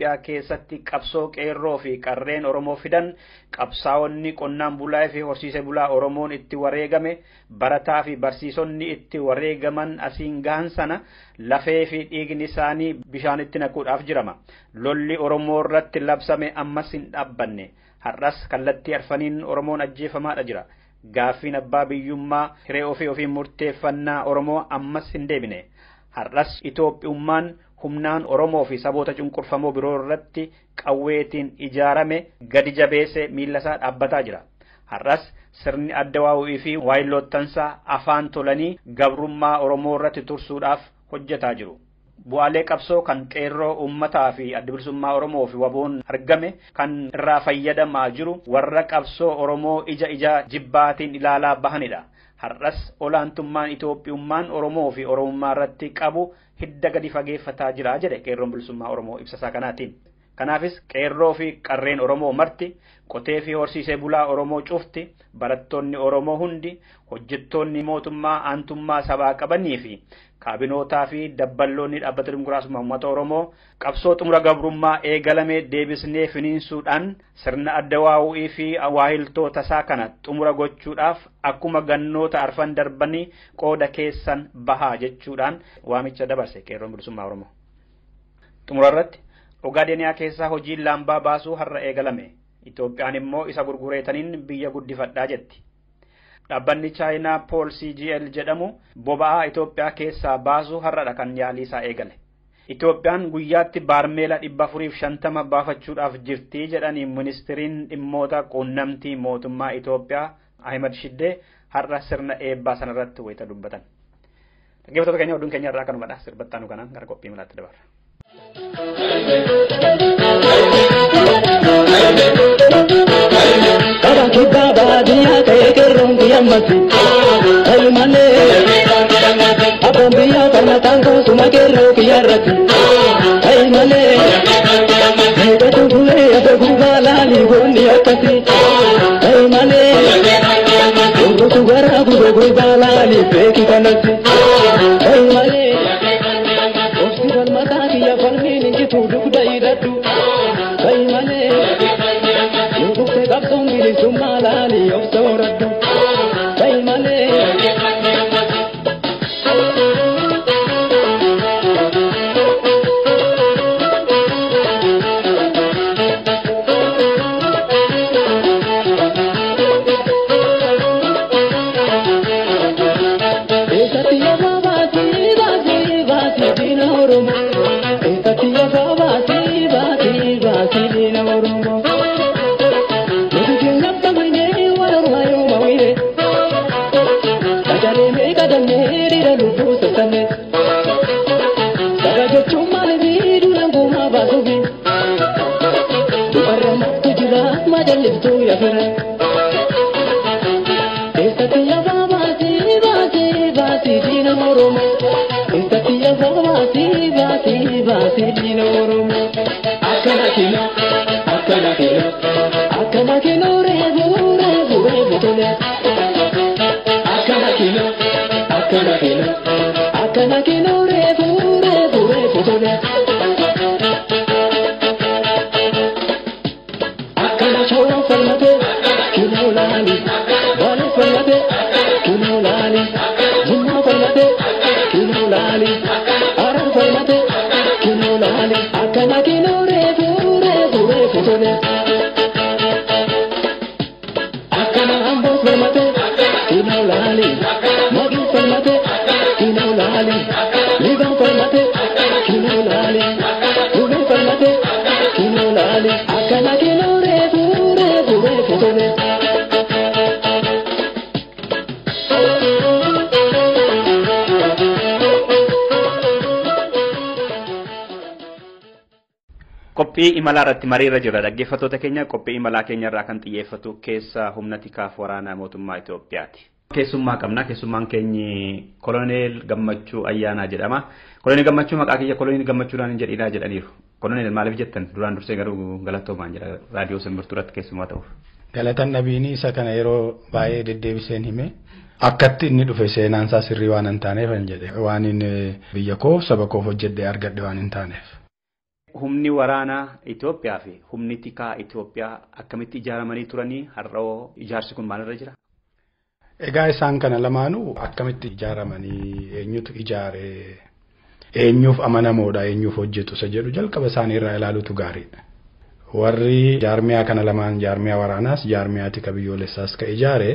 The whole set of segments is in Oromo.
Itoophiyaa keessatti qabsoo qeerroo fi qarreen Oromoo fidan qabsaa'onni qonnaan bulaa fi horsiisee bulaa Oromoon itti wareegame barataa fi barsiisonni itti wareegaman asiin gahan sana lafee fi dhiigni isaanii bishaanitti naquudhaaf jirama. Lolli Oromoo irratti labsame ammas hin dhaabbanne. Har'as kallattii arfaniin Oromoon ajjeefamaadha jira. Gaaffiin abbaa biyyummaa hiree ofii ofiin murteeffannaa Oromoo ammas hin deebine. Har'as Itoophiyummaan humnaan Oromoo fi saboota cunqurfamoo biroo irratti qawweetiin ijaarame gadi jabeesse miillasaa dhaabbataa jira. Har'as sirni adda waa'u'ii fi waayilloottansaa afaan tolanii gabrummaa Oromoo irratti tursuudhaaf hojjetaa jiru. Bu'aalee qabsoo kan qeerroo uummataa fi adda bilisummaa Oromoo fi waboon argame kan irraa fayyadamaa jiru warra qabsoo Oromoo ija ija jibbaatiin ilaalaa bahanidha. Har'as olaantummaan Itoophiyummaan Oromoo fi Oromummaa irratti qabu hidda gadi fageeffataa jira jedhe qeerroon bilisummaa Oromoo ibsasaa kanaatiin. Kanaafis qeerroo fi qarreen Oromoo marti qotee fi horsiisee bulaa Oromoo cufti barattoonni Oromoo hundi hojjettoonni mootummaa aantummaa sabaa qabanii fi kaabinootaa fi dabballoonni dhaabbata dimokiraasummaa uummata Oromoo qabsoo xumura gabrummaa eegalame deebisnee finiinsuudhaan sirna adda waa'u'ii fi waahiltoota isaa kana xumura gochuudhaaf akkuma gannoota arfan darbanii qooda keessan bahaa jechuudhaan waamicha dabarse qeerroon bilisummaa Oromoo. Xumura irratti Ogaadeniyaa keessaa hojiin laambaa baasuu har'a eegalame. Itoophiyaan immoo isa gurgureetaniin biyya guddifadhaa jetti. Dhaabbanni Chaayinaa Pool CGL jedhamu boba'aa Itoophiyaa keessaa baasuu har'adha kan yaalii isaa eegale. Itoophiyaan guyyaatti baarmeela dhibba afuriif shantama baafachuudhaaf jirti jedhanii ministiriin dhimmoota quunnamtii mootummaa Itoophiyaa Ahimad Shiddee har'a sirna eebbaa sanarratti wayita dubbatan. Dhaggeeffattoota keenya oduun keenya irraa kanumadha. Sirbattaanu kanaan gara qophii malaatti dabarra. Abbaan biyyaa kana taangoo suma keerroo kiyyaarratti. Ayi malee. Miidhaguu bulee akka gurbaa laalii goonni akkasii. Ayi malee. Gurgutu garaa gurgurtaa. Akana kilo, akana kilo. Qophii imalaa irratti mariirra jira dhaggeeffattoota keenya qophii imalaa keenya irraa kan xiyyeeffatu keessa humna tikaaf waraanaa mootummaa Itoophiyaati. Keessummaa qabna keessummaan keenyi koloneel gammachuu ayyaanaa jedhama. Koloneel gammachuu maqaa kiyya koloneel gammachuudhaan hin jedhinaa jedhaniiru. Koloneel maaliif jettan duraan dursee garuu galatoomaan jira raadiyoo simbirtuu irratti keessummaa ta'uuf. Galatan nabiinii isa kana yeroo baay'ee deddeebiseen hime. Akkatti inni dhufe seenaansaa sirrii waan hin taaneef hin jedhe waan inni biyya koo saba koof hojjedhe argadhe waan hin taaneef. Humni waraanaa Itoophiyaa fi humni tikaa Itoophiyaa akkamitti ijaaramanii turanii har'oo ijaarsi kun maalirra jira? Egaa isaan kana lamaanuu akkamitti ijaaramanii eenyutu ijaare eenyuuf amanamoodha eenyuuf hojjetu isa jedhu jalqaba isaanii irraa ilaaluutu gaariidha. Warri jaarmiyaa kana lamaan jaarmiyaa waraanaas jaarmiyaa tika biyyoolessaas ka ijaare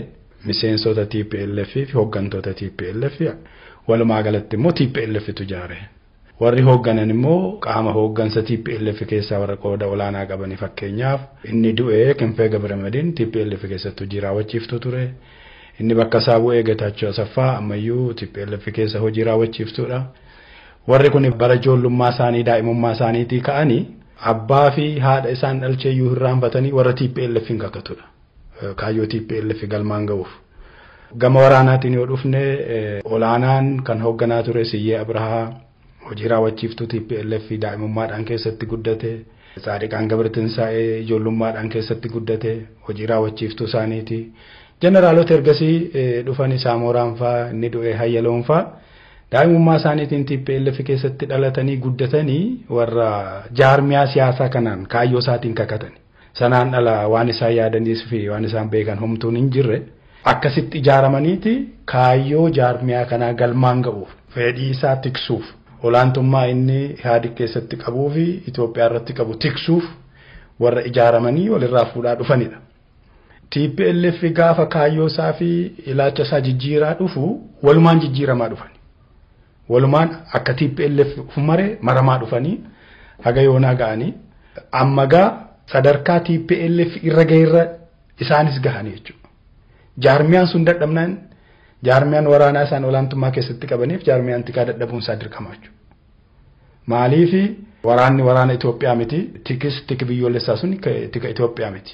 miseensota TPLF fi hooggantoota TPLF walumaa galatti immoo TPLFtu ijaare. Warri hoogganan immoo qaama hooggansa TPLF keessaa warra qooda olaanaa qabanii fakkeenyaaf inni du'ee Kinfee Gabramadin TPLF keessatti hojii raawwachiiftu ture. Inni bakka isaa bu'ee Getaachoo Asaffaa ammayyuu TPLF keessa hojii raawwachiiftuudha. Warri kun bara ijoollummaa isaanii daa'imummaa isaaniitii ka'anii abbaa fi haadha isaan dhalcheeyyuu hirraanfatanii warra TPLF hin kakatudha. Kaayyoo TPLF galmaan ga'uuf. Gama waraanaatiin yoo dhufne olaanaan kan hoogganaa ture Siyyee Abrahaa hojii raawwachiiftuu TPLF daa'imummaadhaan keessatti guddate. Saadiqaan Gabratinsaa'ee ijoollummaadhaan keessatti guddate hojii raawwachiiftuu isaaniiti. Jeneraalota ergasii dhufanii Saamooraan fa'aa inni du'e Hayyaloon fa'aa daa'imummaa isaaniitiin TPLF keessatti dhalatanii guddatanii warra jaarmiyaa siyaasaa kanaan kaayyoo isaatiin kakatani. Sanaan dhala waan isaan yaadaniis fi waan isaan beekan homtuun hin jirre akkasitti ijaaramaniiti kaayyoo jaarmiyaa kanaa galmaan ga'uuf fedhii isaa tiksuuf olaantummaa inni Ihaadig keessatti qabuu fi Itoophiyaa irratti qabu tiksuuf warra ijaaramanii walirraa fuudhaa dhufanidha. TPLF gaafa kaayyoo isaa fi ilaalcha isaa jijjiiraa dhufu walumaan jijjiiramaa dhufan. Walumaan akka TPLF maree maramaa dhufanii haga yoonaa ga'anii amma gaa sadarkaa TPLF irra ga'eerra isaanis gahanii jechuudha. Jaarmiyaan sun dadhabnaan jaarmiyaan waraanaa isaan olaantummaa keessatti qabaniif jaarmiyaan tikaa dadhabuun isaa dirqama jechuudha. Maaliifi waraanni waraana Itoophiyaa miti tikis tik biyyoolessaa sun tika Itoophiyaa miti.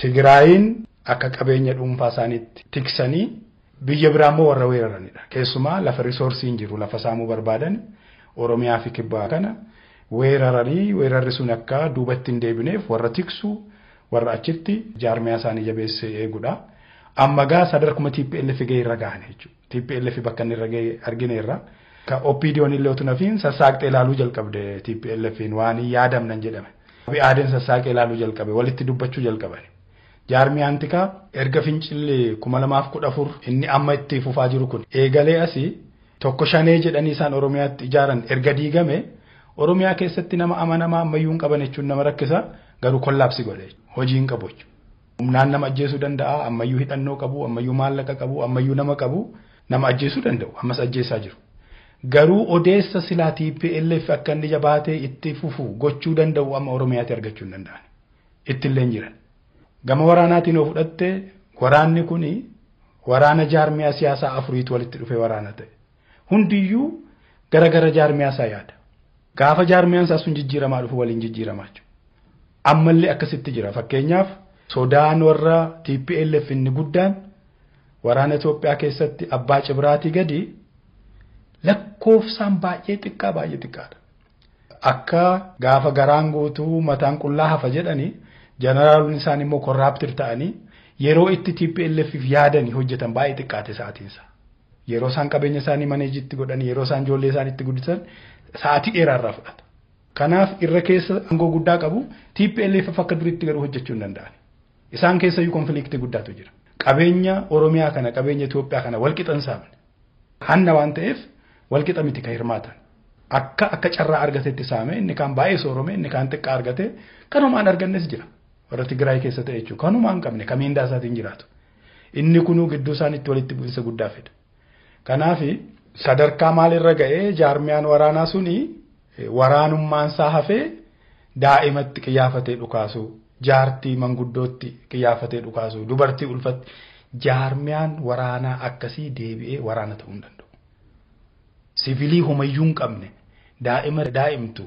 Tigraayin akka qabeenya dhuunfaa isaaniitti tiksanii biyya biraa immoo warra weeraranidha. Keessumaa lafa risoorsiin jiru lafa saamuu barbaadan Oromiyaa fi kibbaa kana weeraranii weerarri sun akka duubatti hin deebineef warra tiksu warra achitti jaarmiyaa isaanii jabeessee eegudha. Amma gaa sadarkuma TPLF ga'e irra gahan jechuudha. TPLF bakka inni irra ga'e argine irra. Ka OPDO'n illee otoo nafiin sassaaqxee ilaaluu jalqabde TPLF'n waan yaadamnan jedhame. Aadeen sassaaqee ilaaluu jalqabe walitti dubbachuu jalqaban. Jaarmiyaan tikaa erga fincillee kuma lamaaf kudha afur inni amma itti fufaa jiru kun eegalee asii tokko shanee jedhanii isaan Oromiyaatti ijaaran erga diigame Oromiyaa keessatti nama amanamaa ammayyuu hin qaban jechuun nama rakkisa garuu kollaapsi godhe hojii hin qabu jechuudha. Humnaan nama ajjeesuu danda'a ammayyuu hidhannoo qabu ammayyuu maallaqa qabu ammayyuu nama qabu nama ajjeesuu danda'u ammas ajjeesaa jiru. Garuu odeessa silaa TPLF akka inni jabaatee itti fufu gochuu danda'u amma Oromiyaatti argachuu hin danda'an. Ittillee jiran. Gama waraanaatiin yoo fudhatte waraanni kun waraana jaarmiyaa siyaasaa afuriitu walitti dhufee waraana ta'e. Hundiyyuu gara gara jaarmiyaa isaa yaada. Gaafa jaarmiyaan isaa sun jijjiiramaa dhufu waliin jijjiiramaa jechuudha. Ammallee akkasitti jira. Fakkeenyaaf sodaan warra TPLF inni guddaan waraana Itoophiyaa keessatti abbaa cibraatii gadi lakkoofsaan baay'ee xiqqaa baay'ee xiqqaadha. Akka gaafa garaan guutuu mataan qullaa hafa jedhanii jeneraalonni isaan immoo korraaptir ta'anii yeroo itti TPLFif yaadanii hojjetan baay'ee xiqqaate sa'aatiinsa. Yeroo isaan qabeenya isaanii maneejitti godhan yeroo isaan ijoollee isaaniitti guddisan sa'aatii dheeraarraa fudhata. Kanaaf irra keessa aangoo guddaa qabu TPLF akka duritti garuu hojjechuu hin danda'an. Isaan keessayyuu konfiliiktii guddaatu jira. Qabeenya Oromiyaa kana qabeenya Itoophiyaa kana walqixa hin saamne. Hanna waan ta'eef walqixa miti kan hirmaatan. Akka akka carraa argatetti saame inni kaan baay'ee soorome inni kaan xiqqaa argate kanumaan argannes jira. Warra Tigraay keessa ta'e jechuudha. Kanumaan qabne kamiindaa isaatiin jiraatu. Inni kunuu gidduu isaaniitti walitti bu'insa guddaa fida. Kanaaf sadarkaa maalirra ga'ee jaarmiyaan waraanaa suni waraanummaan isaa hafee daa'imatti qiyaafatee dhukaasu jaartii manguddootti qiyaafatee dhukaasu dubartii ulfatti jaarmiyaan waraanaa akkasii deebi'ee waraana ta'uu hin danda'u. Sivilii homayyuu hin qabne daa'ima daa'imtu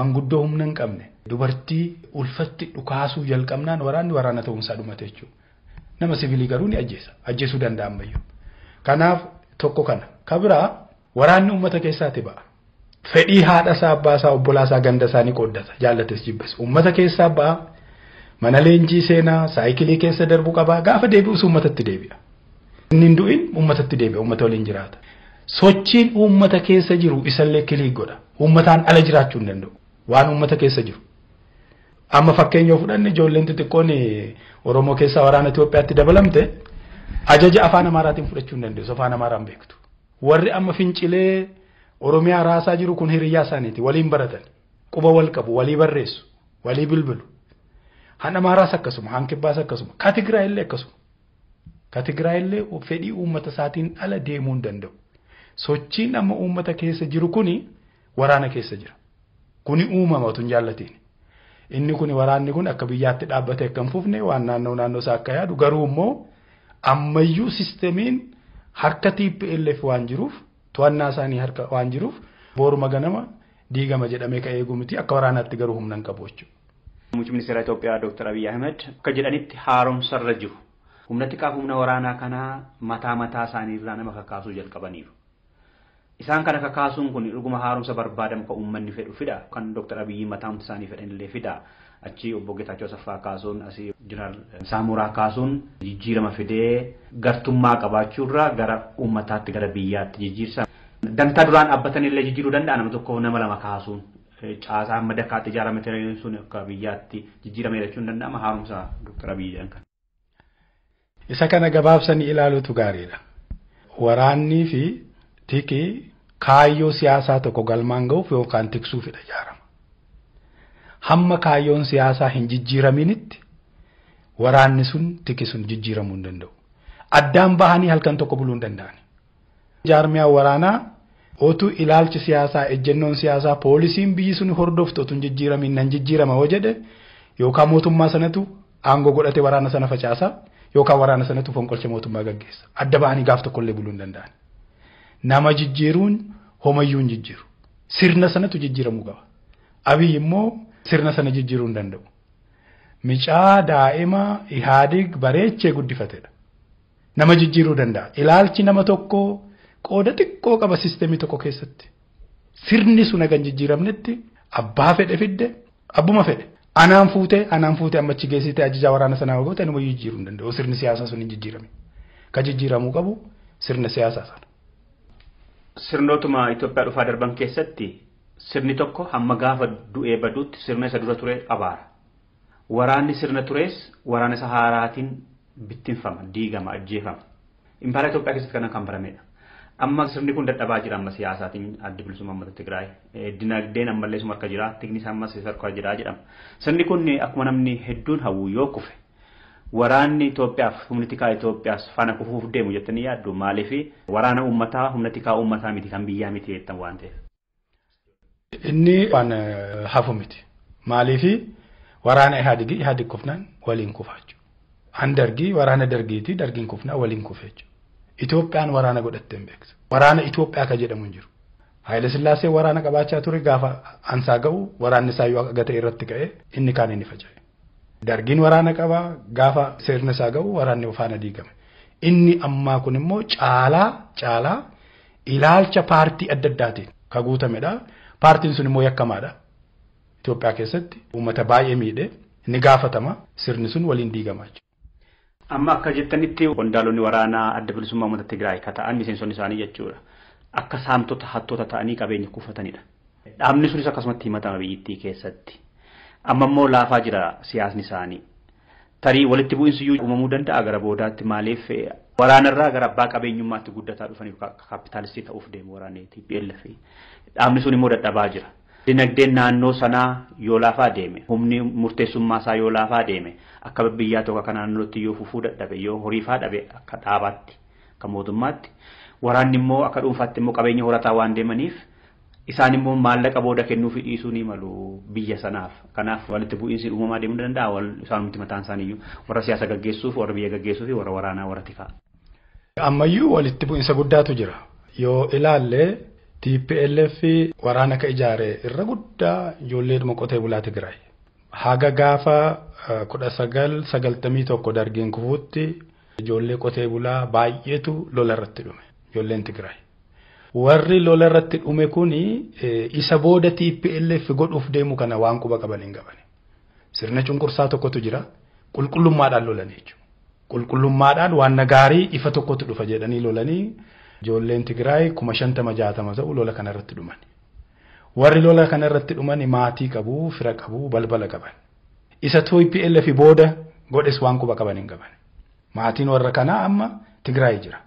manguddoo humna hin qabne dubartii ulfatti dhukaasuu jalqabnaan waraanni waraana ta'uunsaa dhumate jechuudha. Nama sivilii garuu ni ajjeesa ajjeesuu danda'a ammayyuu. Kanaaf tokko kana kabiraa waraanni uummata keessaati ba'a. Fedhii haadha isaa abbaa isaa obbolaa isaa ganda isaa ni qooddata jaallates jibbas uummata keessaa ba'a. Mana leenjii seenaa saayikilii keessa darbuu qabaa gaafa deebi'us uummatatti deebi'a. Inni hin du'in uummatatti deebi'a uummata waliin jiraata. Sochiin uummata keessa jiru isallee kilii godha. Uummataan ala jiraachuu hin danda'u. waan uummata keessa jiru. Amma fakkeenya yoo fudhanne ijoolleen xixiqqoon Oromoo keessaa waraana Itoophiyaatti dabalamte ajaja afaan Amaaraatiin fudhachuu hin dandeessu afaan Amaaraan beektu. Warri amma fincilee Oromiyaa raasaa jiru kun hiriyyaa isaaniiti waliin baratan quba wal qabu walii barreessu walii bilbilu. Han Amaaraas akkasuma han Kibbaas akkasuma ka Tigraay illee akkasuma. Ka Tigraay illee fedhii uummata isaatiin ala deemuu hin danda'u. Sochiin amma uummata keessa jiru kuni waraana keessa jira. Kuni uumama otoo hin jaallatiin. Inni kun waraanni kun akka biyyaatti dhaabbatee akka hin fufne waan naannoo naannoo isaa akka yaadu garuu immoo ammayyuu sistemiin harka TPLF waan jiruuf to'annaa isaanii harka waan jiruuf booruma ganama diigama jedhamee ka eegu miti akka waraanaatti garuu humna hin qabu jechuudha. Muummichi ministeera Itoophiyaa Dr. Abiyyi Ahmed akka jedhanitti haaromsarra jiru. Humna xiqqaa humna waraanaa kanaa mataa mataa isaanii irraa nama kakaasuu jalqabaniiru. Isaan kana kakaasuun kun dhuguma haaromsa barbaadamu kan uummanni fedhu fida kan Dr. Abiyyi mataa humna isaanii fedhan illee fida. Achi obbo Geetaachoo Saffaa kaasuun asii Jeneraal Saamuraa kaasuun jijjiirama fidee gartummaa qabaachuurraa gara uummataatti gara biyyaatti jijjiirsa. Dantaa duraan dhaabbatan illee jijjiiruu danda'a nama tokko nama lama kaasuun. Caasaa amma dakkaatti ijaarame sun akka biyyaatti jijjiirame jechuun danda'ama haaromsa Dr. Abiyyi jedhan kan. Isa kana gabaabsanii ilaaluutu gaariidha. Waraannii fi tikii kaayyoo siyaasaa tokko galmaan ga'uuf yookaan tiksuufidha ijaarama. Hamma kaayyoon siyaasaa hin jijjiiraminitti waraanni sun tiki sun jijjiiramuu hin danda'u. Addaan bahanii halkan tokko buluu hin danda'an. Jaarmiyaan waraanaa otuu ilaalchi siyaasaa ejjennoon siyaasaa poolisiin biyyi sun hordoftu otuu hin jijjiiramin nan jijjiirama hoo jedhe yookaan mootummaa sanatu aangoo godhate waraana sana facaasa yookaan waraana sanatu fonqolcha mootummaa gaggeessa. Adda bahanii gaaf tokkollee buluu hin danda'an. Nama jijjiiruun homayyuu hin jijjiiru. Sirna sanatu jijjiiramuu qaba. Abiyyi immoo sirna sana jijjiiruu hin danda'u. Micaa daa'ima ihaadig bareechee guddifatedha. Nama jijjiiruu danda'a. Ilaalchi nama tokkoo qooda xiqqoo qaba siistemii tokko keessatti. Sirni sun hagan jijjiiramnetti abbaa fedhe fidde abbuma fedhe. Anaan fuutee anaan fuutee ammachi geessitee ajajaa waraana sanaa goote nama jijjiiruu hin danda'u. Sirni siyaasaa sun hin jijjiirame. Ka jijjiiramuu qabu sirna siyaasaa sana. Sirnootuma Itoophiyaa dhufaa darban keessatti sirni tokko hamma gaafa du'ee baduutti sirna isa dura ture abaara. Waraanni sirna tures waraana isa haaraatiin bittinfama, diigama, ajjeefama. Impaara Itoophiyaa keessatti kana kan baramedha. Amma sirni kun dadhabaa jira amma siyaasaatiin adda bilisummaa uummata Tigraay. Dinagdeen ammallee suma harka jira, tiknis ammas harka jira jedhama. Sirni kun akkuma namni hedduun hawwu yoo kufe waraanni Itoophiyaaf humni tikaa Itoophiyaas faana kufuuf deemu jettanii yaaddu maaliif waraana uummataa humna tikaa uummataa miti kan biyyaa miti jettan waan ta'eef. Inni waan hafu miti. Maaliif waraana Ihaadigii Ihaadig kufnaan waliin kufa jechuudha. An dargii waraana dargiiti dargiin kufnaan waliin kufe jechuudha. Itoophiyaan waraana godhattee beektu. Waraana Itoophiyaa ka jedhamu hin jiru. Haayile Sillaasee waraana qabaachaa ture gaafa ansaa ga'u waraanni isaa yoo akka ta'e irratti ka'e inni kaan inni faca'e. Dargiin waraana qabaa gaafa sirna isaa ga'u waraanni faana diigame. Inni ammaa kun immoo caalaa caalaa ilaalcha paartii adda addaatiin ka guutamedha. Paartiin sun immoo yakkamaadha. Itoophiyaa keessatti uummata baay'ee miidhe ni gaafatama sirni sun waliin jechuudha. Amma akka jettanitti qondaalonni waraanaa adda bilisummaa uummata Tigraay ka ta'an miseensonni isaanii jechuudha. Akka saamtota hattoota ta'anii qabeenya kuufatanidha. Dhaabni sunis akkasumatti himatama biyyittii keessatti. Amma immoo laafaa jira siyaasni isaanii. Tarii walitti bu'iinsi iyyuu uumamuu danda'a gara boodaatti maaliif waraanarraa gara abbaa qabeenyummaatti guddataa dhufaniif kaapitaalistii ta'uuf deemu waraanni TPLF. Dhaabni sun immoo dadhabaa jira. Dinagdeen naannoo sanaa yoo laafaa deeme humni murteessummaa isaa yoo laafaa deeme akka biyyaa tokko akka naannootti yoo fufuu dadhabe yoo horiifaa dhabe akka dhaabaatti akka mootummaatti waraanni immoo akka dhuunfaatti immoo qabeenya horataa waan deemaniif isaan immoo maallaqa booda kennuufi dhiisuu ni malu biyya sanaaf kanaaf walitti bu'iinsi uumamaa deemuu danda'a wal isaanumti mataan isaaniiyyuu warra siyaasa gaggeessuuf warra biyya gaggeessuuf warra waraanaa warra tikaa. Ammayyuu walitti bu'iinsa guddaatu jira yoo ilaalle TPLF waraana ka ijaare irra guddaa ijoolleedhuma qotee bulaa Tigraay. Haga gaafa kudha sagal sagaltamii tokko dargiin kufuutti ijoollee qotee bulaa baay'eetu lola irratti dhume ijoolleen Tigraay. Warri lola irratti dhume kuni isa booda TPLF godhuuf deemu kana waan quba qaban hin qaban. Sirna cunqursaa tokkotu jira qulqullummaadhaan lolanii jechuudha. Qulqullummaadhaan waan gaarii ifa tokkotu dhufa jedhanii lolanii ijoolleen Tigraay kuma shantama jaatama ta'u lola kana irratti dhuman. warri lola kana irratti dhuman maatii qabu fira qabu balbala qaban. Isa TPLF booda godhes waan quba qaban hin qaban. Maatiin warra kanaa amma Tigraay jira.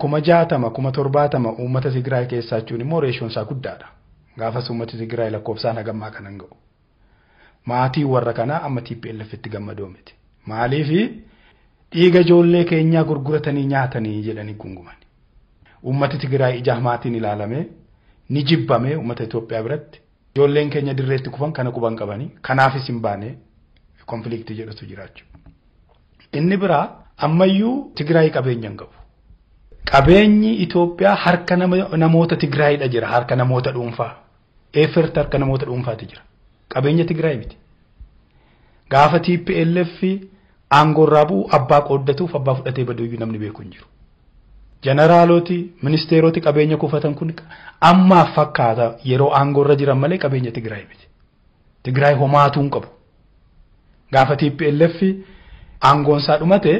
Kuma jaatama kuma torbaatama uummata Tigraay keessaa jechuun immoo reeshoon isaa guddaadha. Gaafas uummati Tigraay lakkoofsaan hagammaa kanan ga'u. Maatii warra kanaa amma TPLF itti gammadoo miti maaliifi dhiiga ijoollee keenyaa gurguratanii nyaatanii jedhanii gunguman uummati Tigraay ija maatiin ilaalame ni jibbame uummata Itoophiyaa biratti ijoolleen keenya dirreetti kufan kana quban qabanii kanaafis hin baane konfiliiktii jedhutu jiraachuu. Inni biraa ammayyuu Tigraay qabeenya hin qabu. Qabeenyi Itoophiyaa harka namoota Tigraayidha jira harka namoota dhuunfaa. Eefferti harka namoota dhuunfaati jira. Qabeenya Tigraay miti. Gaafa TPLF aangoorraa bu'u abbaa qooddatuuf abbaa fudhatee baduyyuu namni beeku hin jiru. Jeneraaloti, ministeeroti qabeenya kufatan kun ammaaf fakkaata yeroo aangoorra jiran malee qabeenya Tigraay miti. Tigraay homaatuu hin qabu. Gaafa TPLF aangoonsaa dhumate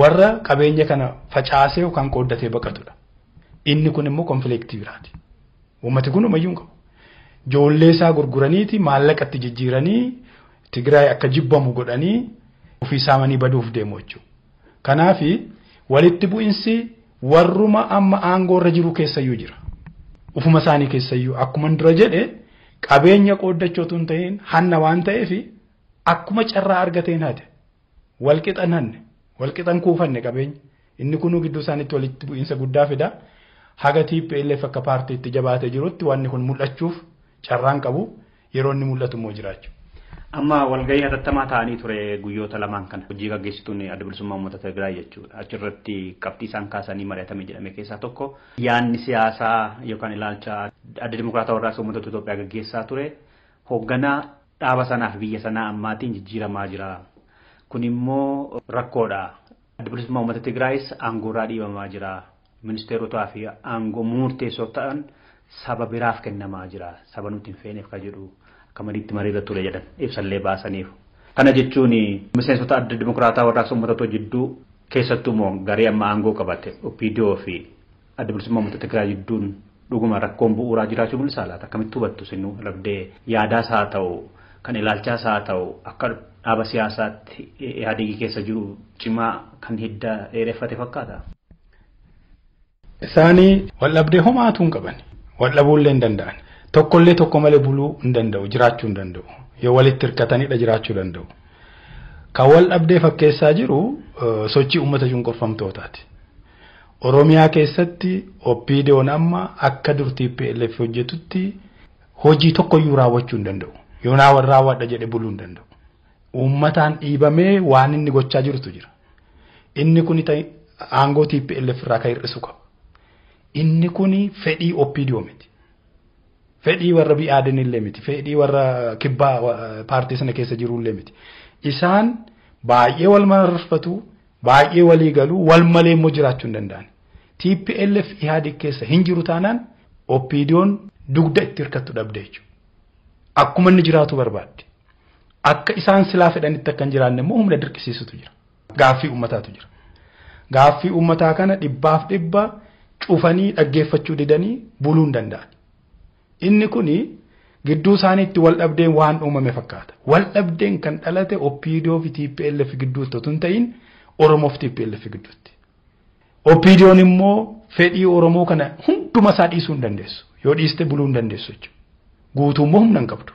warra qabeenya kana facaasee yookaan qooddatee baqatudha. Inni kun immoo konfiliiktii biraati. Uummati kun umayyuu hin qabu. Ijoollee isaa gurguraniiti maallaqatti jijjiiranii Tigraay akka jibbamu godhanii ofii saamanii baduuf deemu jechuudha. Kanaaf walitti bu'insi warruma amma aangoorra jiru keessayyuu jira. Ufuma isaanii keessayyuu akkuma dura jedhe qabeenya qooddachootu hin ta'in hanna waan ta'eef akkuma carraa argateen haate walqixan hanne walqixan kuufanne qabeenya inni kunuu gidduu isaaniitti walitti bu'iinsa guddaa fida haga TPLF akka paartiitti jabaatee jirutti wanni kun mul'achuuf carraan qabu yeroo inni mul'atu immoo jiraachuu. Amma walgahii hatattamaa ta'anii ture guyyoota lamaan kana hojii gaggeessituun adda bilisummaa uummata Tigraay jechuudha. Achirratti qabxii isaan kaasanii mari'atame jedhame keessaa tokko yaadni siyaasaa yookaan ilaalcha adda dimokiraataa warraaqsa uummata Itoophiyaa gaggeessaa ture hoogganaa dhaaba sanaaf biyya sanaa ammaatiin jijjiiramaa jira. Kun immoo rakkoodha. Adda bilisummaa uummata Tigraayis aangoorraa dhiibamaa jira. Ministeerotaa fi aangoo murteessoo ta'an saba biraaf kennamaa jira. Saba nuti hin feeneef kan jedhu akka mariitti mariirra ture jedhan ibsallee baasaniif. Kana jechuun miseensota adda dimokiraataa warraaqsa uummata jidduu keessattuu immoo garee amma aangoo qabate OPDO fi adda bilisummaa uummata Tigraay jidduun dhuguma rakkoon bu'uuraa jiraachuu mul'isaa laata akkamitti hubattu sinuu labdee yaadaas haa ta'u kan ilaalchaas haa ta'u akka dhaaba siyaasaatti yaadii keessa jiru cimaa kan hidda dheereffate fakkaata. Isaanii waldhabdee homaatu hin qaban waldhabuullee hin danda'an tokkollee tokko malee buluu hin danda'u jiraachuu hin danda'u yoo walitti hirkatanidha jiraachuu danda'u. Kan waldhabdee fakkeessaa jiru sochii uummata cunqurfamtootaati. Oromiyaa keessatti OPDO'n amma akka dur TPLF hojjetutti hojii tokkoyyuu raawwachuu hin danda'u. Yoo naa raawwadha jedhe buluu hin danda'u. Uummataan dhiibamee waan inni gochaa jirutu jira. Inni kun aangoo TPLF irraa kan hir'isu qaba. Inni kun fedhii OPDO miti. Fedhii warra bi'aaden illee miti. Fedhii warra kibbaa paartii sana keessa jiru illee miti. Isaan baay'ee wal mararfatu, baay'ee walii galuu, wal malee immoo jiraachuu hin danda'an. TPLF ihaadiq keessa hin jiru taanaan OPDO'n dugda itti hirkattu dhabde jechuudha. Akkuma inni jiraatu barbaadde. Akka isaan silaa fedhanitti akka hin jiraanne immoo humna dirqisiisutu jira. Gaaffii uummataatu jira. Gaaffii uummataa kana dhibbaaf dhibba cufanii dhaggeeffachuu didanii buluu hin danda'an. Inni kuni gidduu isaaniitti wal dhabdeen waan uumame fakkaata. Wal dhabdeen kan dhalate OPDO fi TPLF gidduutti otoo hin ta'in Oromoo fi TPLF gidduutti. OPDO'n immoo fedhii Oromoo kana hunduma isaa dhiisuu hin dandeessu. Yoo dhiiste buluu hin dandeessu jechuudha. Guutummoo humna hin qabdu.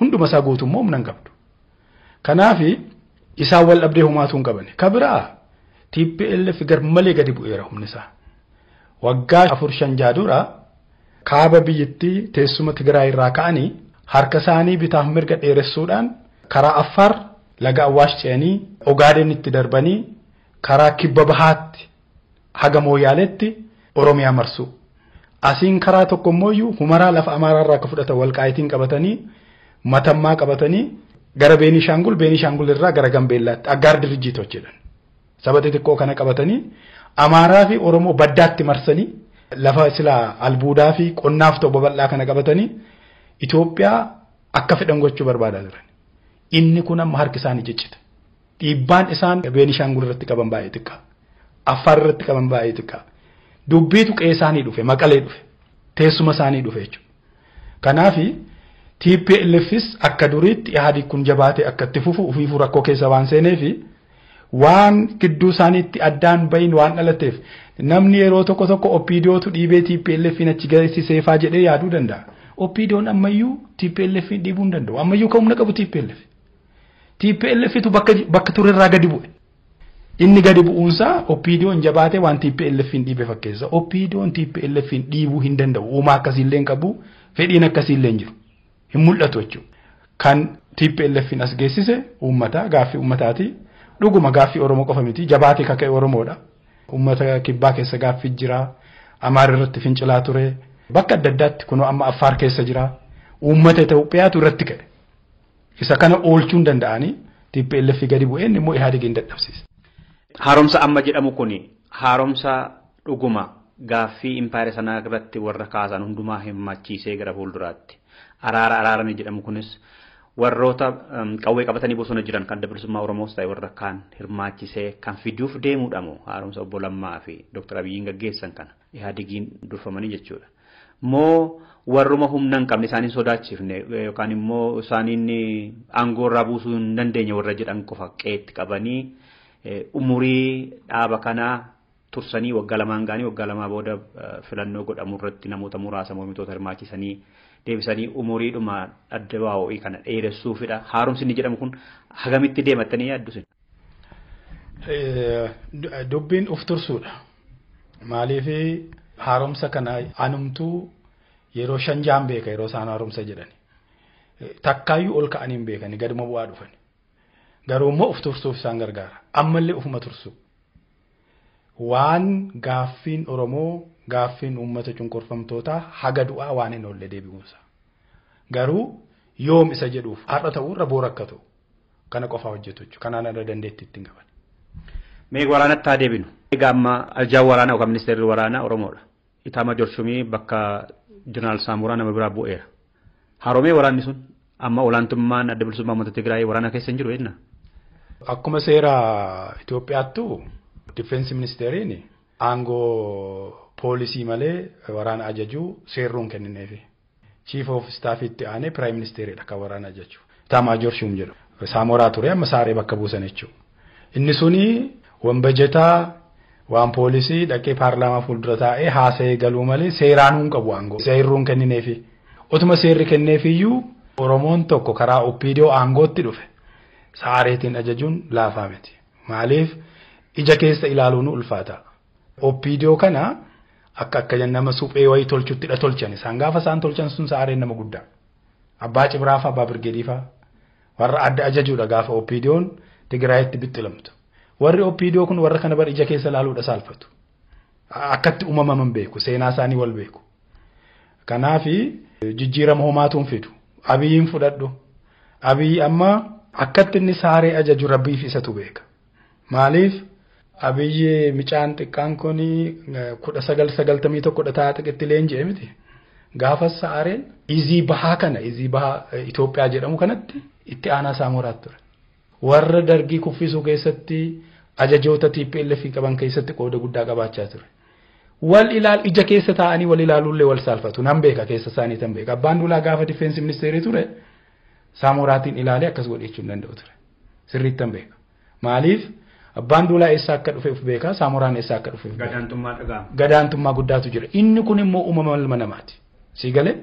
Hunduma isaa guutummoo humna hin qabdu. Kanaaf isaan wal dhabdee homaatu hin qabane. Ka biraa TPLF gar malee gadi bu'eera humni isaa. Waggaa afur shan jaadura kaaba biyyattii teessuma Tigraay irraa ka'anii harka isaanii bitaaf mirga dheeressuudhaan karaa Affaar laga Awwaash ce'anii Ogaadeen itti darbanii karaa kibba bahaatti haga Mooyaaleetti Oromiyaa marsu. Asiin karaa tokko immoo humaraa lafa Amaaraa irraa akka fudhatan walqaayitiin qabatanii matammaa qabatanii gara Beenishaangul Beenishaangul irraa gara Gambeellaatti aggaar dirjiitoo jedhan. Saba xixiqqoo kana qabatanii Amaaraa fi Oromoo baddaatti marsanii lafa silaa albuudaa fi qonnaaf ta'u babal'aa kana qabatanii Itoophiyaa akka fedhan gochuu barbaadaa turan. Inni kun amma harki isaanii ciccite. Dhiibbaan isaan Beenishaangul irratti qaban baay'ee xiqqaa. Affaar irratti qaban baay'ee xiqqaa. Dubbiitu qe'ee isaanii dhufe maqalee dhufe teessuma isaanii dhufe jechuudha. Kanaafi TPLFis akka duriitti yaadi kun jabaate akka itti fufu ufiifuu rakkoo keessa waan seeneefi waan gidduu isaaniitti addaan bahin waan dhalateef namni yeroo tokko tokko OPDOtu dhiibee TPLFin achi geessiseefaa jedhee yaaduu danda'a. OPDOon ammayyuu TPLFin dhiibuu hin danda'u. Ammayyuu ka humna qabu TPLF. TPLFitu bakka turerraa gadi bu'e. Inni gadi bu'uunsaa OPDOon jabaate waan TPLFin dhiibe fakkeessa. OPDOon TPLFin dhiibuu hin danda'u. Uumaa akkasiillee qabu. Fedhiin akkasiillee jiru. Hin mul'atu jechuudha. Kan TPLFin as geessise uummata gaaffii uummataati. Dhuguma gaaffii Oromoo qofa miti. Jabaate kaka'e Oromoodha. Uummata kibbaa keessa gaaffii jira. Amaara irratti fincilaa ture. Bakka adda addaatti kunoo amma Affaar keessa jira. Uummata Itoophiyaatu irratti ka'e. Isa kana oolchuun danda'anii TPLF gadi bu'een immoo Ihaadigin dadhabsiise. Haaromsa amma jedhamu kuni haaromsa dhuguma gaaffii impaayera sanaa irratti warra kaasan hundumaa hirmachiisee gara fuulduraatti. Araara araarame jedhamu kunis warroota qawwee qabatanii bosona jiran kan bilisummaa Oromoos ta'e warra kaan hirmaachisee kan fiduuf deemuudhamu haaromsa obbo Lammaa fi Dr. Abiyyiin gaggeessan kana Ihaadigiin durfamanii jechuudha. Moo warruma humna hin qabne isaaniin sodaachifne yookaan immoo isaaniin aangoo irraa buusuu hin dandeenye warra jedhan qofa qeetti qabanii umurii dhaaba kanaa tursanii waggaa lamaan gaanii waggaa lamaa booda filannoo godhamu irratti namoota muraasa mormitoota hirmaachisanii deebisanii umuriidhuma adda baa'o'ii kana dheeressuufidha. Haaromsi inni jedhamu kun hagamitti deemattanii yaaddusin? Dubbiin uf tursuudha. Maaliif haaromsa kana anumtuu yeroo shan jaan beeka yeroo isaan haaromsa jedhani. Takkaayyuu ol ka'anii hin beekani gaduma bu'aa dhufani. Garuu immoo uf tursuuf isaan gargaara. Ammallee ufuma tursu. Waan gaaffiin Oromoo gaaffiin uummata cunqurfamtootaa haga du'aa waan hin oolle deebi'uunsa. Garuu yoom isa jedhuuf har'a ta'uu irra boora akka ta'u kana qofaa hojjetu jechuudha. Kanaan irra dandeettii ittiin qaban. Mee waraanatti haa deebinu. Egaa amma aljaan waraanaa yookaan ministeerri waraanaa Oromoodha. Itaama Jorshumii bakka Jeneraal Saamuraa nama biraa bu'eera. Haaromee waraanni sun amma olaantummaan adda bilisummaa uummata Tigraay waraana keessa hin jiru jenna. Akkuma seera Itoophiyaattu difeensi ministeeriin aangoo poolisii malee waraana ajajuu seerruun kennineefi. Chief of Staffitti aanee Prime Ministeeridha kan waraana ajaju. Itaamaa Jorshuum jedhu. Saamoraa ture amma saaree bakka buusan jechuudha. Inni suni wan bajetaa waan poolisii dhaqee paarlaamaa fuuldura taa'ee haasa'ee galuu malee seeraan hin qabu aangoo. Seerruun kennineefi. Otuma seerri kenneefiyyuu Oromoon tokko karaa OPDO aangootti dhufe. Saareetiin ajajuun laafaa miti. Maaliif ija keessa ilaaluun ulfaata. OPDO kana akka akka nama suphee wayii tolchuttidha tolchan. Isaan gaafa isaan tolchan sun saareen nama guddaa. Abbaa Cibraafa abbaa Birgeediifaa warra adda ajajuudha gaafa OPDO'n Tigraayitti bixxilamtu. Warri OPDO kun warra kana bar ija keessa ilaaluudha saalfatu. Akkatti uumaman beeku seenaa isaanii wal beeku. Kanaafi jijjiirama homaatuun fidu. Abiyyiin fudhadhu. Abiyyi amma akkatti inni saaree ajaju rabbiif isatu beeka. Maaliif abiyyi micaan xiqqaan kun kudha sagal sagaltamii tokkodha ta'a xixiqqi leenji'e miti. Gaafas saareen izii bahaa kana izii bahaa Itoophiyaa jedhamu kanatti itti aanaa saamoraatti ture. Warra dargii kuffisuu keessatti ajajoota TPLF qaban keessatti qooda guddaa qabaachaa ture. Wal ilaal ija keessa taa'anii wal ilaaluullee wal saalfatu nan beeka keessa isaanii tan beeka. Abbaan duulaa gaafa difeensi ministeerii ture saamoraatiin ilaalee akkas godhechuu hin danda'u ture. Sirriitti tan beeka. Maaliif abbaan duulaa eessaa akka dhufe uf beeka saamoraan eessaa akka dhufe uf beeka. Gadaantummaa dhaga'ama. Gadaantummaa guddaatu jira. Inni kun immoo uumama ilma namaati. Si galee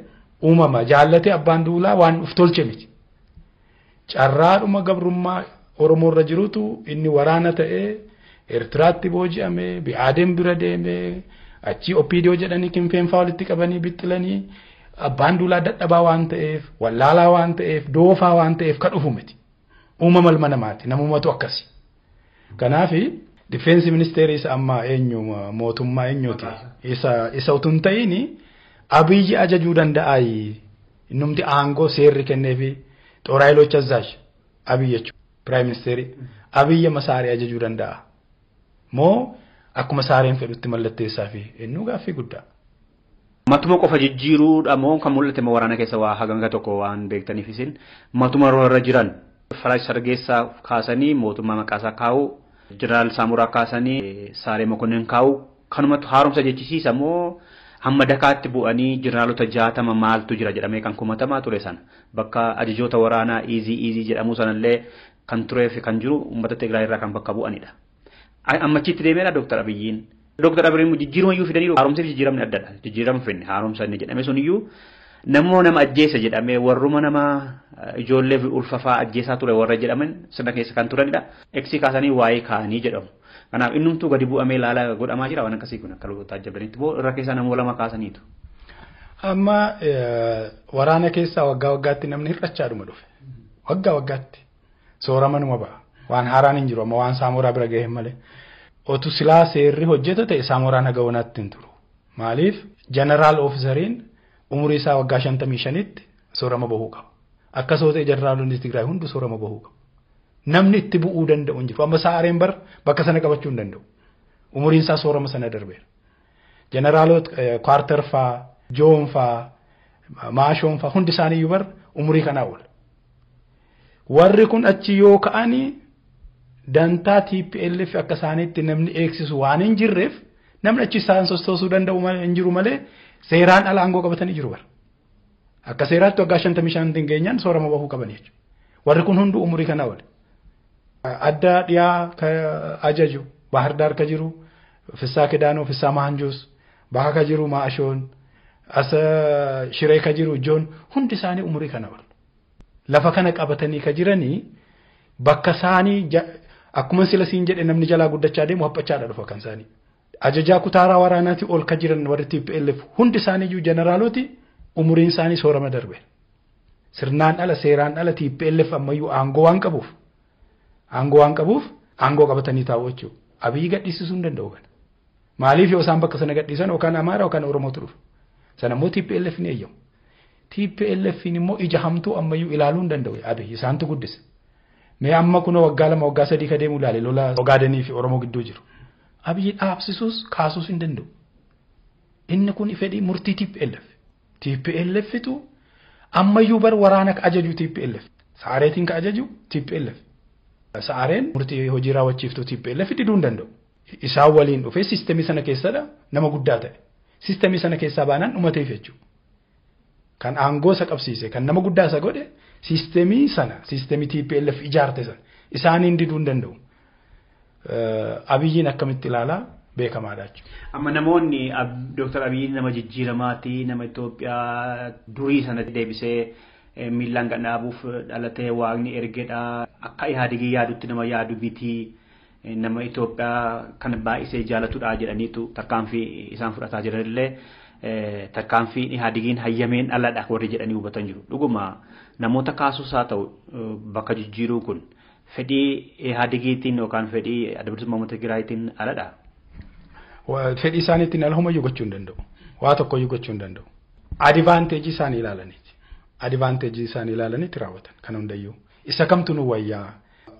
uumama jaallatee abbaan duulaa waan uf tolche miti. Carraadhuma gabrummaa Oromoo irra jirutu inni waraana ta'ee Eertiraatti booji'amee bi'aadeen bira deemee achii OPDO jedhanii kinfeenfaa walitti qabanii bixxilanii abbaan duulaa dadhabaa waan ta'eef wallaalaa waan ta'eef doofaa waan ta'eef ka dhufu miti. Uumama ilma namaati namumatu akkasi. Kanaafi difeensi ministeerii isa amma eenyu mootummaa eenyuuti isa isa utuu hin ta'iin abiyyi ajajuu danda'aayi innumti aangoo seerri kenneefi xoraayilocha azaash abiyyi jechuudha. Piraayim ministeerii abiyyi amma saaree ajajuu danda'a. Moo akkuma saareen fedhutti mallatteessaa fi ennuu gaaffii guddaa. Matuma qofa jijjiiruudha moo kan mul'ate waraana keessa waa haganga tokko waan beektaniif isin matuma irra jiran Faraaj Sargeessaa kaasanii mootummaa maqaasaa kaa'u Jeneraal Saamuraa kaasanii Saaree Mokonnin kaa'u kanumatti haaromsa jechisiisa moo hamma dakaatti bu'anii jeneraalota jaatama maaltu jira jedhamee kan kumatamaa ture sana bakka ajajoota waraanaa iizii iizii jedhamu sanallee kan turee fi kan jiru uummata Tigraay irraa kan bakka bu'anidha. Ammachitti deemeedha Dooktar Abiyyiin. Dooktar Abiyyiin jijjiirama iyyuu fidanii haaromsa fi jijjiiramni addadha. Jijjiirama finne haaromsa inni jedhame sun iyyuu namoo nama ajjeesa jedhamee warruma nama ijoollee ulfafaa ajjeesaa ture warra jedhaman sirna keessa kan turanidha. Eegsii kaasanii waa'ee kaanii jedhamu. Kanaaf innumtuu gadi bu'amee ilaala godhamaa jira waan akkasii kun akka taajjabanitti boo irra keessaa namoo lama kaasaniitu. Amma waraana keessaa waggaa waggaatti namni hir'achaa dhuma dhufe. Waggaa waggaatti soorama numa ba'a. Waan haaraan hin jiru amma waan saamoraa bira gahee malee. Otu silaa seerri hojjeta ta'e saamoraan haga wanaatti hin turu. Maaliif jeneraal oofisariin umurii isaa waggaa shantamii shanitti soorama bahuu qaba. Akkasoo ta'e jeneraalonni Tigraay hundi soorama bahuu qabu. Namni itti bu'uu danda'u hin jiru. Amma saareen bar bakka sana qabachuu hin danda'u. Umuriin isaa soorama sana darbeera. Jeneraalota kwartar faa, joon faa, maashoon faa hundi isaanii iyyuu bar umurii kanaa oola. Warri kun achi yoo ka'anii dantaa TPLF akka isaaniitti namni eegsisu waan hin jirreef namni achi isaan sostoosuu danda'u hin jiru malee seeraan ala aangoo qabatanii jiru bara. Akka seeraatti waggaa shantamii shantiin geenyaan soorama bahuu qaban jechuudha. Warri kun hundi umurii kanaa oole. Adda dhiyaa ka ajaju Bahar Daar ka jiru Fissaa Kidaanoo Fissaa Maanjoos Baha ka jiru Maashoon as Shiree ka jiru Joon hundi isaanii umurii kana oole. Lafa kana qabatanii ka jiranii bakka isaanii akkuma sila siin jedhe namni jalaa guddachaa deemu haphachaadha dhufa kan isaanii. Ajajaa kutaaraa waraanaati ol ka jiran warri TPLF hundi isaanii iyyuu jeneraalooti umuriin isaanii soorama darbe. Sirnaan ala seeraan ala TPLF ammayyuu aangoo waan qabuuf aangoo waan qabuuf aangoo qabatanii taa'u jechuudha. Abiyyi gadhiisisuu hin danda'u kana. Maaliif yoo isaan bakka sana gadhiisan yookaan Amaaraa yookaan Oromootu dhufu. Sana immoo TPLF ni eeyyamu. TPLF immoo ija hamtuu ammayyuu ilaaluu hin danda'u Abiyyi isaantu guddise. Mee amma kunoo waggaa lama waggaa sadii ka deemu ilaale lola Ogaadanii fi Oromoo gidduu jiru. Abiyyi dhaabsisuus kaasuus hin danda'u. Inni kun fedhii murtii TPLF. TPLFitu ammayyuu bar waraana ka ajaju TPLF. Saareetiin ka ajaju TPLF. Saareen murtii hojii raawwachiiftuu TPLF diduu hin danda'u. Isaan waliin dhufee siistemii sana keessadha nama guddaa ta'e. Siistemii sana keessaa baanaan dhumateef jechuudha. Kan aangoo isa qabsiise kan nama guddaa isa godhe siistemii sana siistemii TPLF ijaarte sana isaaniin diduu hin danda'u. Abiyyiin akkamitti ilaalaa beekamaadha jechuudha. Amma namoonni Dooktar Abiyyiin nama jijjiiramaati nama Itoophiyaa durii sana deebisee miilaan gadhaabuuf dhalatee waaqni ergedha. Akka ihaadigii yaadutti nama yaadu miti nama Itoophiyaa kan baay'isee jaalatudha jedhaniitu tarkaanfii isaan fudhataa jiranillee tarkaanfiin ihaadigiin hayyameen dhaladha warri jedhanii hubatan jiru. Dhuguma namoota kaasuus haa ta'u bakka jijjiiruu kun fedhii ihaadigiitiin yookaan fedhii uummata Tigraayitiin dhaladha. Fedhii isaaniitiin ala homayyuu gochuu hin danda'u. Waa tokkoyyuu gochuu hin danda'u. Adivaanteejii isaanii ilaalaniiti. Adivaanteejii isaanii ilaalaniiti raawwatan kan hundayyuu. Isa kamtu nu wayyaa.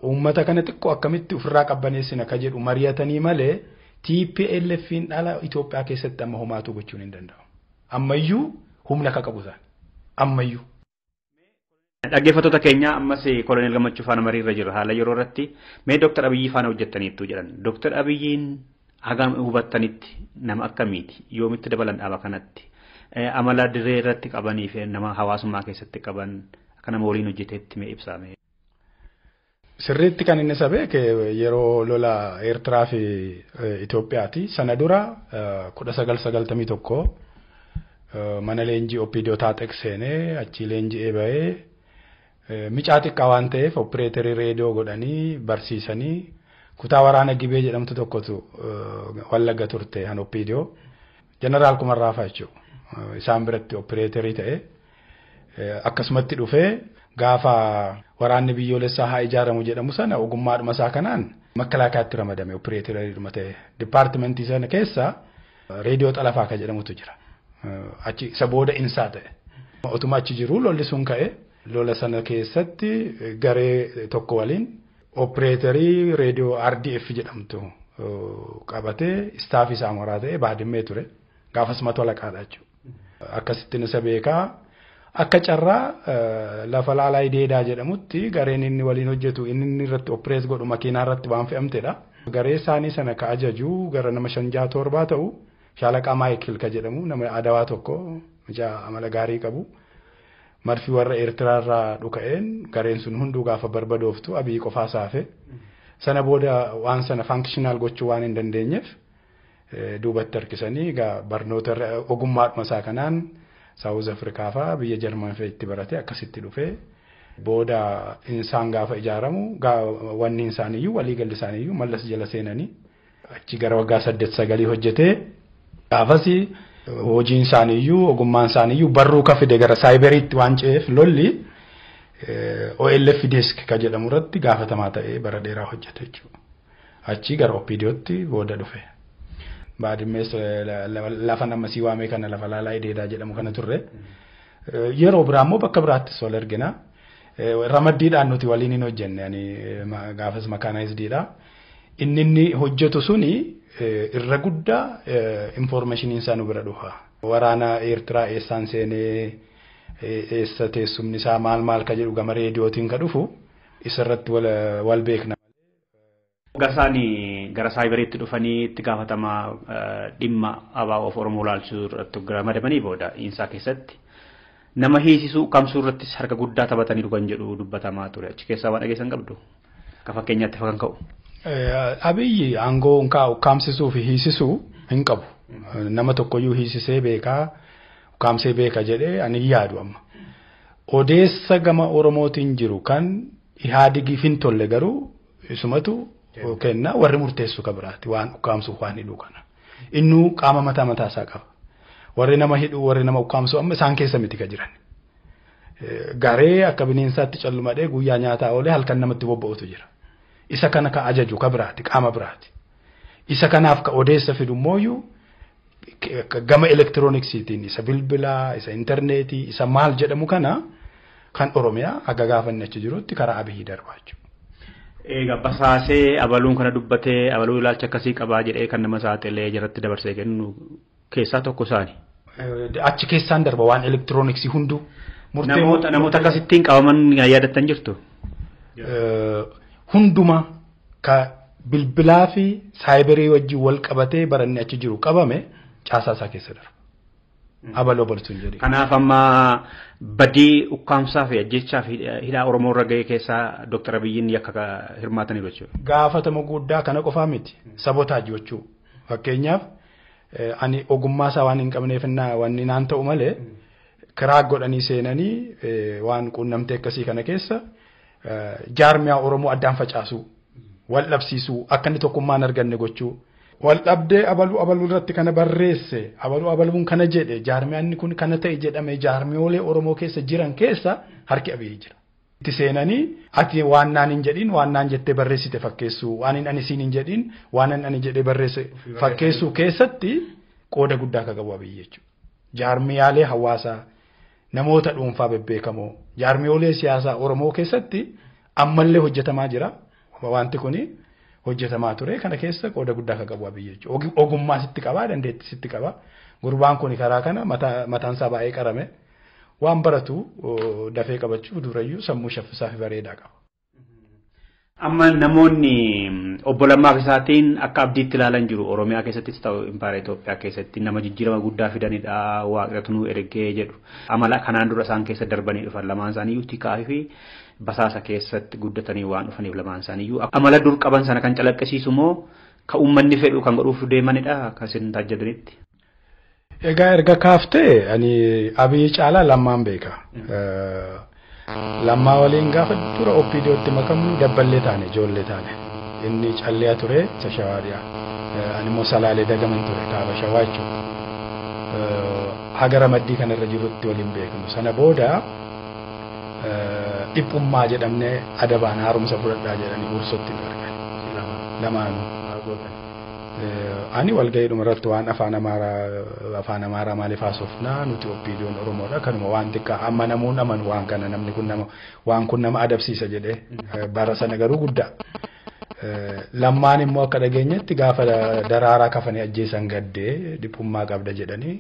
Uummata kana xiqqoo akkamitti ofirraa qabbaneessina ka jedhu mari'atanii malee TPLFin dhala Itoophiyaa keessatti amma homaatu gochuun hin danda'u. Ammayyuu humna akka qabu isaan. Ammayyuu. Dhaggeeffattoota keenya ammas koloneel gammachuu faana mariirra jira haala yeroo irratti mee Dooktar Abiyyi faana hojjettaniittu jedhan. Dooktar Abiyyiin hagam hubattanitti nama akkamiiti yoomitti dabalan dhaaba kanatti amala diree irratti qabanii fi nama hawaasummaa keessatti qaban akka nama waliin hojjeteetti mee ibsaame. Sirriitti kan inni isa beeke yeroo lola Eertiraa fi Itoophiyaati. Sana dura kudha sagal sagaltamii tokko mana leenjii Opiidiyoo Taaxeq seenee achii leenji'ee bahee micaa xiqqaa waan ta'eef opereetarii reediyoo godhanii barsiisanii kutaa waraana gibee jedhamtu tokkotu wallagga turte han Opiidiyoo. Jeneraal Kumarraafaa jechuudha. Isaan biratti opereetarii ta'e akkasumatti dhufee gaafa waraanni biyyoolessaa haa ijaaramu jedhamu sana ogummaadhuma isaa kanaan makkalaakaatti ramadame opereetariidhuma ta'e dipaartimentii sana keessa reediyoo xalafaa kan jedhamutu jira. Achi isa booda insaa ta'e. Otuma achi jiru lolli sun ka'e lola sana keessatti garee tokko waliin opereetarii reediyoo RDF jedhamtu qabatee istaafii isaa moraa ta'e baadimmee ture. Gaafas matu alaqaadha jechuudha. Akkasittiin isa beekaa. Akka carraa lafa laalaa ideedaa jedhamutti gareen inni waliin hojjetu inni irratti operees godhu makiinaa irratti waan fe'amtedha. Garee isaanii sana ka ajaju gara nama shan jaha torbaa ta'u Shaalaqaa Maayikil ka jedhamu nama adawaa tokko amala gaarii qabu. Marfi warra Eertiraarraa dhuka'een gareen sun hunduu gaafa barbadooftu abii qofaa saafe. Sana booda waan sana faankishinaal gochuu waan hin dandeenyeef duubatti harkisanii barnoota ogummaadhuma isaa kanaan Saawuz Afrikaa fa'aa biyya Jarman fa'aa itti barate akkasitti dhufee booda insaan gaafa ijaaramu wanni isaaniiyyuu waliigalli isaaniiyyuu mallas jala seenanii achi gara waggaa saddeet sagalii hojjetee gaafas hojiin isaaniiyyuu ogummaan isaaniiyyuu barruu ka fide gara saayiberiitti waan ce'eef lolli OLF desk ka jedhamu irratti gaafatamaa ta'ee bara dheeraa hojjete jechuudha. Achi gara OPDOtti booda dhufe. Baadimmees lafa namasii waamee kana lafa laalaa ideedaa jedhamu kana turre. Yeroo biraa immoo bakka biraattis wal ergina. Ramaddiidhaan nuti waliin hin hojjenne gaafas makaanaayizdiidha. Inni inni hojjetu suni irra guddaa infoormeeshiniin isaa nu bira dhufa. Waraana Eertiraa eessaan seenee eessa teessumni isaa maal maal ka jedhu gama reediyootiin ka dhufu isarratti wal beekna. Gasaan gara saayiberiitti dhufanii itti gaafatamaa dhimma abaa of Oromoo ilaalchisuu irratti ramadamanii booda isaa keessatti nama hiisisuu kamsuu irrattis harka guddaa taphatanii kan jedhu dubbatamaa ture achi keessaa waan dhageessan qabdu akka fakkeenyaatti kan ka'u. Abiyyi aangoo ukkaamsisuu fi hiisisuu hin qabu. Nama tokkoyyuu hiisisee beekaa ukkaamsee beeka jedhee ani yaadu amma. Odeessa gama Oromootiin jiru kan ihaadigiif hin tolle garuu isumatu kenna warri murteessu ka biraati waan ukkaamsuuf waan hidhuu kana. Innuu qaama mataa mataa isaa qaba. Warri nama hidhuu warri nama ukkaamsu amma isaan keessa miti ka jiran. Garee akka bineensaatti callumadhee guyyaa nyaataa oolee halkan namatti bobba'utu jira. Isa kana ka ajaju ka biraati qaama biraati. Isa kanaaf ka odeessa fidu mooyyuu gama elektirooniksiitiin isa bilbilaa isa intarneetii isa maal jedhamu kana kan Oromiyaa haga gaafanni achi jirutti karaa abihii darbaa jechuudha. Egaa basaasee abaluun kana dubbatee abaluu ilaalcha akkasii qabaa jedhee kan nama saaxilee jalatti dabarsee kennu keessaa tokko isaani. Achi keessaan darba waan elektirooniksii hunduu. Namoota namoota akkasittiin qabaman yaadattan jirtu. Hunduma ka bilbilaa fi saayibarii wajjin wal qabatee baranni achi jiru qabame caasaa isaa keessa darba. Abaloo barsuun jedhee. Kanaaf amma badii ukkaamsaa fi ajjechaa fi hidhaa Oromoo irra ga'e keessaa Dooktar Abiyyiin yakka hirmaataniiru jechuudha. Gaafatama guddaa kana qofaa miti sabotaaj jechuu fakkeenyaaf ani ogummaa isaa waan hin qabneef wanni naan ta'u malee kiraa godhanii seenanii waan quunnamtee akkasii kana keessa jaarmiyaa Oromoo addaan facaasuu wal dhabsiisuu akka inni tokkummaan arganne gochuu wal dhabdee abaluu abaluu irratti kana barreesse abaluu abaluun kana jedhe jaarmiyaanni kun kana ta'e jedhame jaarmiyoolee Oromoo keessa jiran keessa harki abiyyi jira. Itti seenanii ati waan naan hin jedhin waan naan jettee barreessite fakkeessuu waan hin ani siin hin jedhin waan hin ani jedhee barreesse fakkeessuu keessatti qooda guddaa akka qabu abiyyi jechuudha. Jaarmiyaalee hawaasaa namoota dhuunfaa bebbeekamoo jaarmiyoolee siyaasaa Oromoo keessatti ammallee hojjetamaa jira. Wanti kuni hojjetamaa ture kana keessa qooda guddaa akka qabu abiyyi jechuudha. Ogummaa sitti qabaa dandeettii sitti qabaa. Gurbaan kuni karaa kana mataan isaa baay'ee qarame. Waan baratu dafee qabachuuf durayyuu sammuu shaffisaa fi bareedaa qaba. Amma namoonni obbo Lammaa isaatiin akka abdiitti ilaalan jiru Oromiyaa keessattis ta'u Impaayera Itoophiyaa keessatti nama jijjiirama guddaa fidanidha waaqatu nu ergee jedhu. Amala kanaan dura isaan keessa darbanii dhufan lamaan isaaniiyyuu tikaa fi basaasa keessatti guddatanii waan dhufaniif lamaan isaaniiyyuu amala dur qaban sana kan calaqqisiisu moo kan uummanni fedhu kan godhuuf deemanidha kan isin taajjabanitti. Egaa erga kaaftee ani abiyyi caalaa lammaan beeka. Lammaa waliin gaafa dura OPDOtti makamnu dabballee taane ijoollee taane. Inni callee ture isa shawaadhiyaa. Ani immoo salaalee dagaman ture kaaba shawaa jechuudha. Hagara maddii kanarra jirutti waliin beeknu. Sana booda dhiphummaa jedhamnee adabaan haaromsa fudhadhaa jedhanii ursotti nu argan. Lamaanuu. Ani walga'iidhuma irratti waan afaan amaaraa afaan amaaraa maaliif haasofnaa nuti oppiidiyoon oromoodha. Kanuma waan xiqqaa amma namuun amanu waan kana namni kun nama waan kun nama adabsiisa jedhee bara sana garuu guddaa. Lammaan immoo akka dhageenyetti gaafa daraaraa kafanii ajjeesan gaddee dhiphummaa qabda jedhanii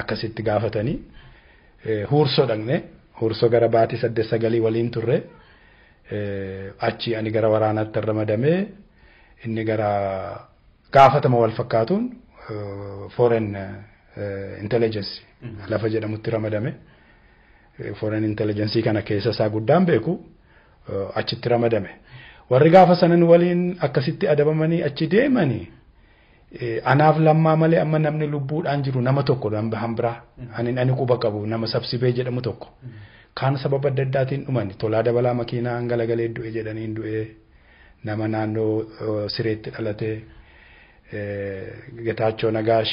akkasitti gaafatanii huursoo dhaqne huursoo gara baatii saddeet sagalii waliin turre. Achi ani gara waraanaatti ramadamee inni gara gaafatama wal fakkaatuun foreign intelligence lafa jedhamutti ramadame. Foreign intelligence kana keessa isaa guddaan beeku achitti ramadame. Warri gaafa sanan waliin akkasitti adabamanii achi deemanii anaaf lammaa malee amma namni lubbuudhaan jiru nama tokko hambiraa ani ani quba qabu nama sabsibee jedhamu tokko. Kaan sababa adda addaatiin dhumani tolaa dabalaa makiinaa galagalee du'e jedhaniin du'e nama naannoo sireetti dhalate Getaachoo Nagaash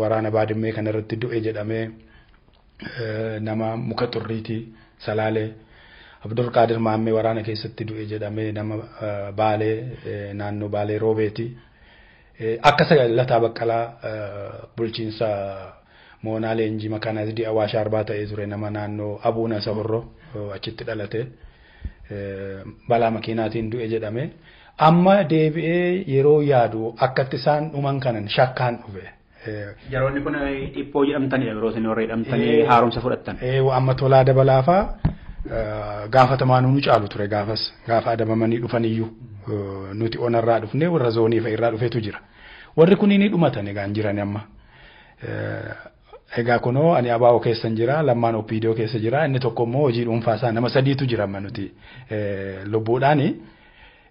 waraana baadimmee kanarratti du'e jedhamee nama muka xurriitii salaalee Abdul Qaadir Maammee waraana keessatti du'e jedhamee nama baalee naannoo baalee roobeeti. Akka Lataa Baqqalaa bulchiinsa moonaa leenjii makaanaazidii Awaash Arbaa ta'ee ture nama naannoo Abuuna Sahorroo achitti dhalate balaa makiinaatiin du'e jedhame. Amma deebi'ee yeroo yaadu akkatti isaan dhuman kanan shakkaan dhufe. Yeroonni kun dhiphoo jedhamtanidha yeroo isin warra jedhamtanii haaromsa fudhattan. Amma tolaa dabalaafaa gaafatamaa nu caalu ture gaafas gaafa adabamanii dhufaniyyuu nuti onarraa dhufne warra zoonii irraa dhufetu jira. Warri kun ni dhumatan egaa hin jiran amma. Egaa kunoo ani abaa'oo keessan jira lammaan opiidiyoo keessa jira inni tokko immoo hojii dhuunfaasaa nama sadiitu jira amma nuti lubbuudhaani.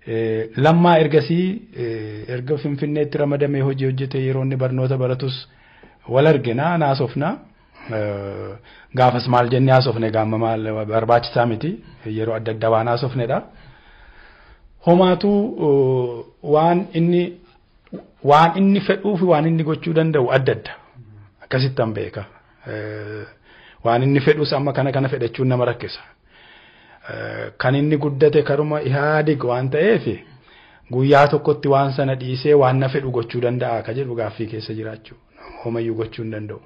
Lammaa ergasii erga Finfinneetti ramadamee hojii hojjetee yeroo inni barnoota baratus wal argina naasofna. Gaafas maal jennee haasofne gaamma maal barbaachisaa miti yeroo adda addaa waan haasofnedha. Homaatu waan inni waan inni fedhuu fi waan inni gochuu danda'u adda adda. Akkasittan beeka. Waan inni fedhus amma kana kana fedhachuun nama rakkisa. Kan inni guddate karuma ihaadig waan ta'eef guyyaa tokkotti waan sana dhiisee waan na fedhu gochuu danda'a ka jedhu gaaffii keessa jiraachuu homayyuu gochuu hin danda'u.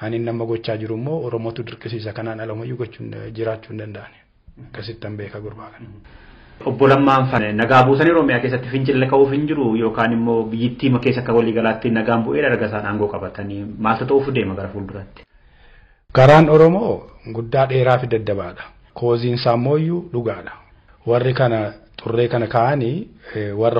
Ani nama gochaa jiru immoo Oromootu dirqisiisa kanaan ala homayyuu gochuu jiraachuu hin danda'ani. Akkasittan beeka gurbaa kana. Obbo Lammaan Fane nagaa buusanii Oromiyaa keessatti fincilla ka'uuf hin jiru yookaan immoo biyyittii keessa akka waliigalaatti nagaan bu'ee darga isaan aangoo qabatanii maaltu ta'uuf deema gara fuulduraatti. Karaan Oromoo guddaa dheeraa fi daddabaadha. Kooziin isaa immoo dhugaadha. Warri kana xurree kana kaa'anii warra